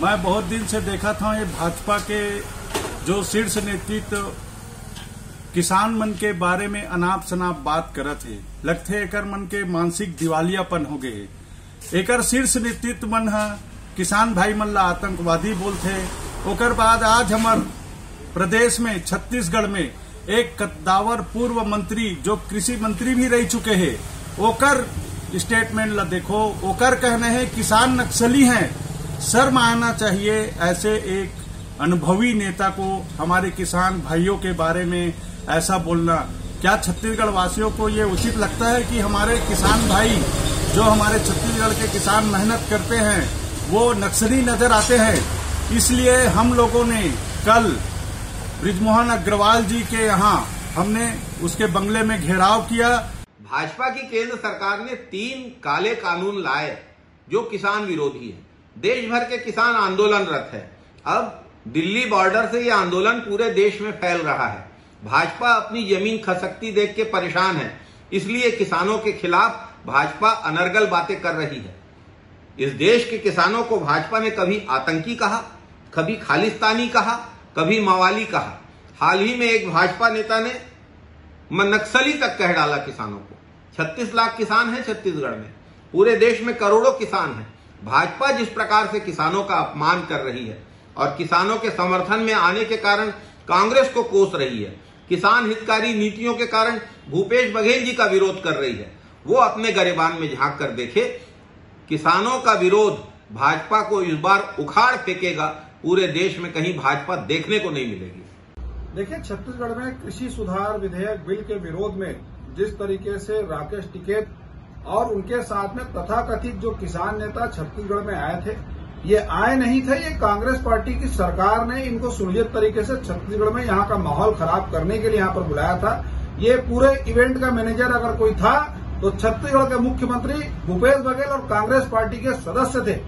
मैं बहुत दिन से देखा था ये भाजपा के जो शीर्ष नेतृत्व किसान मन के बारे में अनाप शनाप बात करत है। लगथे एकर मन के मानसिक दिवालियापन हो गए। एकर शीर्ष नेतृत्व मन है किसान भाई मन ला आतंकवादी बोलते ओकर बाद आज हमार प्रदेश में, छत्तीसगढ़ में एक कद्दावर पूर्व मंत्री, जो कृषि मंत्री भी रह चुके हैं, ओकर स्टेटमेंट ला देखो। ओकर कहने हैं, किसान नक्सली हैं। शर्म आना चाहिए ऐसे एक अनुभवी नेता को हमारे किसान भाइयों के बारे में ऐसा बोलना। क्या छत्तीसगढ़ वासियों को ये उचित लगता है कि हमारे किसान भाई जो हमारे छत्तीसगढ़ के किसान मेहनत करते हैं, वो नक्सली नज़र आते हैं? इसलिए हम लोगों ने कल ब्रिजमोहन अग्रवाल जी के यहाँ हमने उसके बंगले में घेराव किया। भाजपा की केंद्र सरकार ने तीन काले कानून लाए, जो किसान विरोधी है। देश भर के किसान आंदोलनरत है। अब दिल्ली बॉर्डर से यह आंदोलन पूरे देश में फैल रहा है। भाजपा अपनी ज़मीन खसकती देख के परेशान है। इसलिए किसानों के खिलाफ भाजपा अनर्गल बातें कर रही है। इस देश के किसानों को भाजपा ने कभी आतंकी कहा, कभी खालिस्तानी कहा, कभी मवाली कहा। हाल ही में एक भाजपा नेता ने नक्सली तक कह डाला किसानों को। 36 लाख किसान हैं छत्तीसगढ़ में। पूरे देश में करोड़ों किसान हैं। भाजपा जिस प्रकार से किसानों का अपमान कर रही है और किसानों के समर्थन में आने के कारण कांग्रेस को कोस रही है, किसान हितकारी नीतियों के कारण भूपेश बघेल जी का विरोध कर रही है, वो अपने गरेबान में झाँक कर देखे, किसानों का विरोध भाजपा को इस बार उखाड़ फेंकेगा, पूरे देश में कहीं भाजपा देखने को नहीं मिलेगी। देखिए, छत्तीसगढ़ में कृषि सुधार विधेयक बिल के विरोध में जिस तरीके से राकेश टिकेत और उनके साथ में तथाकथित जो किसान नेता छत्तीसगढ़ में आए थे, ये आए नहीं थे, ये कांग्रेस पार्टी की सरकार ने इनको सुनियोजित तरीके से छत्तीसगढ़ में यहाँ का माहौल खराब करने के लिए यहाँ पर बुलाया था। ये पूरे इवेंट का मैनेजर अगर कोई था तो छत्तीसगढ़ के मुख्यमंत्री भूपेश बघेल और कांग्रेस पार्टी के सदस्य थे।